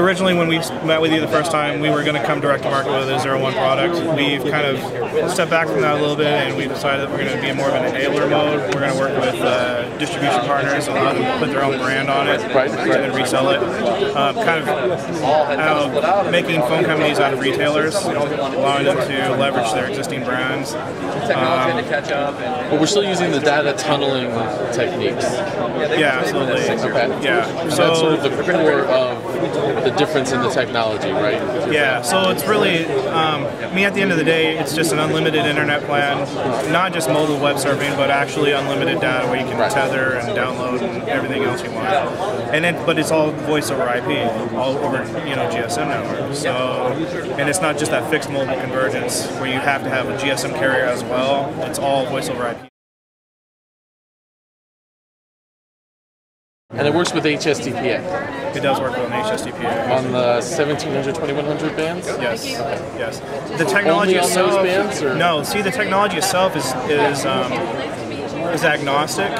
originally when we met with you the first time, we were going to come direct to market with a Zer01 product. We've kind of stepped back from that a little bit, and we decided that we're going to be more of an enabler mode. We're going to work with uh, distribution partners and allow them to put their own brand on it Right, and then resell it. Um, kind of uh, making phone companies out of retailers, allowing them to leverage their existing brands. Um, But we're still using the data tunneling techniques. yeah, absolutely. Okay. Yeah. And that's sort of the core of the difference in the technology, right? yeah, so it's really, um, I mean, at the end of the day, it's just an unlimited internet plan, not just mobile web surfing, but actually unlimited data where you can Right. tether and download and everything else you want. And then, but it's all voice over IP, all over you know GSM network. So, and it's not just that fixed mobile convergence where you have to have a GSM carrier as well. It's all voice over IP. And it works with HSDPA It does work with an HSDPA. on the 1700, 2100 bands. Yes, yes. The technology Only on itself. those bands, or- No, see, the technology itself is is um, is agnostic.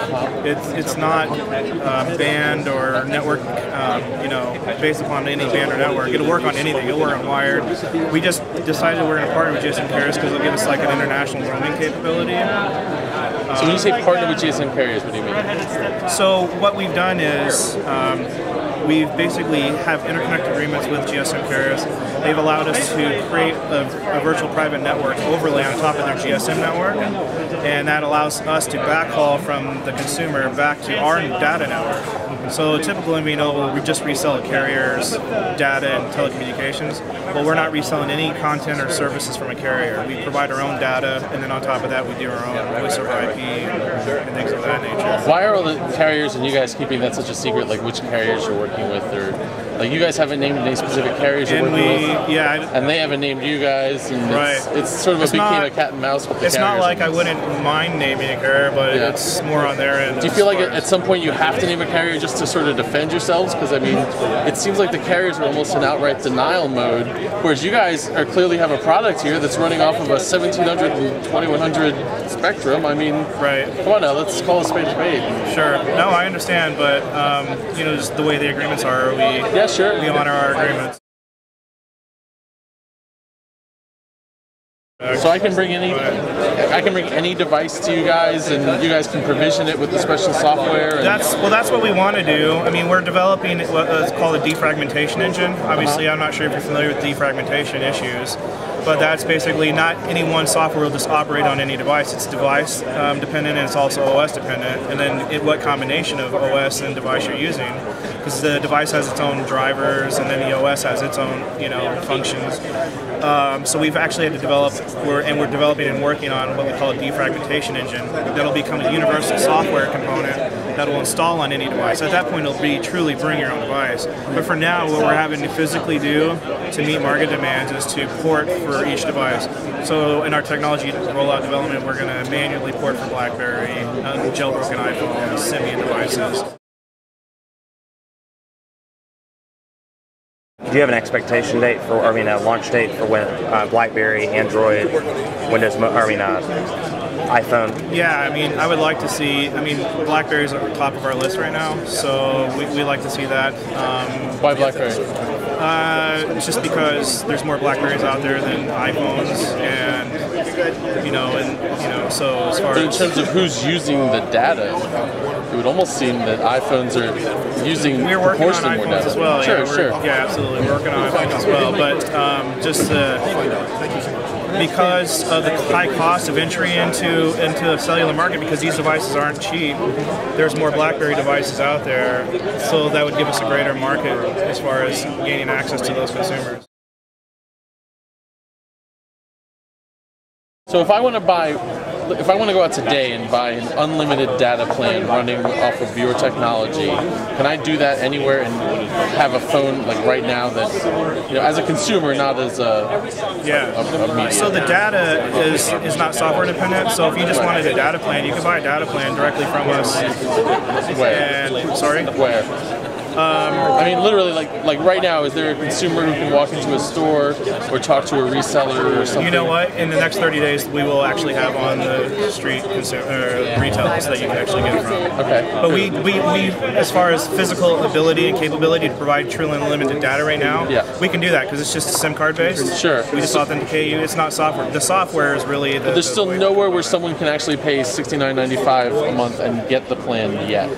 It's it's not uh, band or network. Um, you know, based upon any band or network. It'll work on anything. It'll work on wired. We just decided we're going to partner with GSM Carriers because it'll give us like an international roaming capability. So when you say partner with GSM carriers, what do you mean? So what we've done is um, we've basically have interconnect agreements with GSM carriers. They've allowed us to create a, a virtual private network overlay on top of their GSM network, and that allows us to backhaul from the consumer back to our data network. So typically, we know we just resell carrier's data and telecommunications, but we're not reselling any content or services from a carrier. We provide our own data, and then on top of that, we do our own voice over IP and things of that nature. Why are all the carriers and you guys keeping that such a secret? Like which carriers you're working with, or like you guys haven't named any specific carriers you're And working we, with, yeah, I- and they haven't named you guys, and it's, Right. it's sort of It's a became not- a cat and mouse with the It's not like I wouldn't mind naming a carrier, but Yeah. it's more on their end. Do you feel like at at some point you have to name a carrier just to sort of defend yourselves? Because I mean, it seems like the carriers are almost in outright denial mode, whereas you guys are clearly have a product here that's running off of a 1700 and 2100 spectrum. I mean, right? come on now, let's call a spade a spade. Sure. No, I understand, but um, you know, just the way the agreements are, we Yeah, sure. we honor our agreements. So I can bring any, I can bring any device to you guys, and you guys can provision it with the special software. That's well. That's what we want to do. I mean, we're developing what's called a defragmentation engine. Obviously, I'm not sure if you're familiar with defragmentation issues, but that's basically not any one software will just operate on any device. It's device um, dependent and it's also OS dependent. And then it, what combination of OS and device you're using, because the device has its own drivers and then the OS has its own you know functions. Um, so we've actually had to develop, we're, and we're developing and working on what we call a defragmentation engine that'll become a universal software component that will install on any device. At that point, it'll be truly bring your own device. But for now, what we're having to physically do to meet market demands is to port for each device. So in our technology rollout development, we're going to manually port for BlackBerry, uh, jailbroken iPhones, Symbian devices. Do you have an expectation date for, I mean, a launch date for when uh, BlackBerry, Android, Windows, I mean, uh, iPhone? Yeah, I mean, I would like to see. I mean, BlackBerry's at the top of our list right now, so we, we like to see that. Um, Why BlackBerry? uh, it's just because there's more Blackberries out there than iPhones, and you know, and you know, so as far But in as terms of who's using the data, it would almost seem that iPhones are using we're working on more iPhones as well. Sure, yeah, sure. Yeah, absolutely, we're working on iPhones as well. But um, just uh, because of the high cost of entry into into the cellular market, because these devices aren't cheap, there's more BlackBerry devices out there. So that would give us a greater market as far as gaining access to those consumers. So if I want to buy, if I want to go out today and buy an unlimited data plan running off of your technology, can I do that anywhere and have a phone like right now that, you know, as a consumer, not as a, Yeah. a, a? So the data is is not software dependent. So if you just wanted a data plan, you can buy a data plan directly from us. Where? And sorry, Where? I mean, literally, like like right now, is there a consumer who can walk into a store or talk to a reseller or something? You know what? In the next 30 days, we will actually have on the street consumer, uh, retailers that you can actually get it from. Okay. But we, we, we, as far as physical ability and capability to provide truly unlimited data right now, Yeah. we can do that because it's just a SIM card based. Sure. We just authenticate you. It's not software. The software is really the. There's the still nowhere where someone can actually pay $69.95 a month and get the plan yet.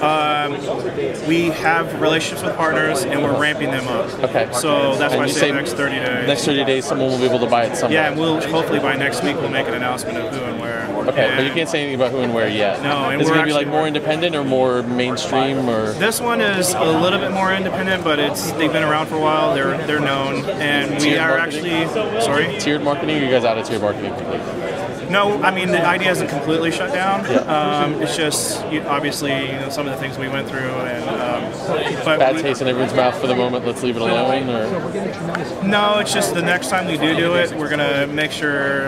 Um, we have relationships with partners and we're ramping them up. Okay. So that's And why I you say say next 30 days. Next 30 days, someone will be able to buy it somewhere. yeah, and we'll hopefully by next week we'll make an announcement of who and where. Okay, but you can't say anything about who and where yet. No, and Is it going to be like more independent or more mainstream or? This one is a little bit more independent, but it's they've been around for a while. They're they're known, and we Tiered are marketing? actually sorry. Tiered marketing? Or you guys out of tiered marketing? No, I mean the idea isn't completely shut down. Um, it's just you, obviously you know, some of the things we went through, and um, but Bad we- taste in everyone's mouth for the moment. Let's leave it alone. Or no, it's just the next time we do do it, we're gonna make sure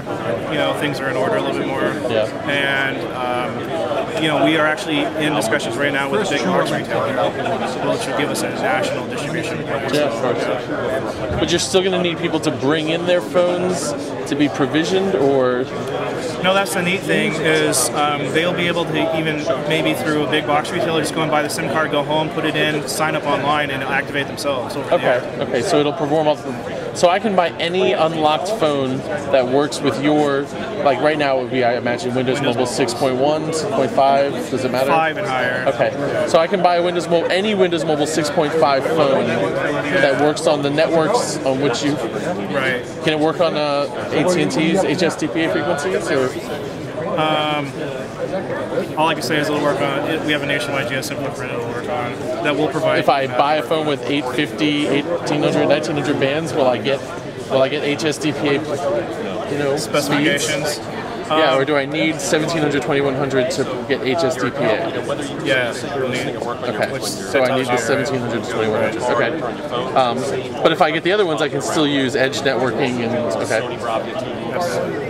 you know things are in order a little bit more. Yeah. And um, you know we are actually in discussions right now with a big box retailer, which will give us a national distribution yeah. But you're still going to need people to bring in their phones to be provisioned, or No, that's the neat thing is um, they'll be able to even maybe through a big box retailer just go and buy the SIM card, go home, put it in, sign up online, and activate themselves. Okay, okay. So it'll perform off. So I can buy any unlocked phone that works with your, like right now it would be I imagine Windows Mobile 6.1, 6.5. Does it matter? Five and higher. Okay, so I can buy a Windows Mobile, any Windows Mobile 6.5 phone that works on the networks on which you. Right. Can it work on uh, AT&T's HSDPA frequencies? Or All I can say is it'll work on. It, we have a nationwide GSM footprint it'll work on that will provide. if I buy a phone with 850, 1800, 1900 bands, will I get will I get HSDPA? You know, specifications. speeds? Yeah, or do I need 1700, 2100 to get HSDPA? Yes. Okay, so I need the tells 1700 to 2100. Okay, um, but if I get the other ones, I can still use Edge networking and okay.